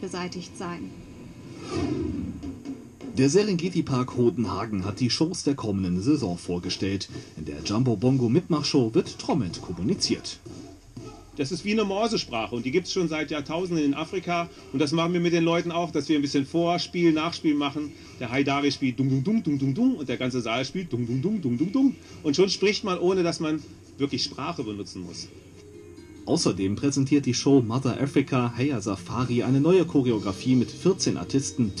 beseitigt sein. Der Serengeti Park Hodenhagen hat die Shows der kommenden Saison vorgestellt. In der Jumbo Bongo Mitmachshow wird trommelnd kommuniziert. Das ist wie eine Morsesprache und die gibt es schon seit Jahrtausenden in Afrika. Und das machen wir mit den Leuten auch, dass wir ein bisschen Vorspiel, Nachspiel machen. Der Haidari spielt dung dung dung dung dung dung und der ganze Saal spielt dung dung dung dung dung dung. Und schon spricht man, ohne dass man wirklich Sprache benutzen muss. Außerdem präsentiert die Show Mother Africa Heya Safari eine neue Choreografie mit 14 Artisten,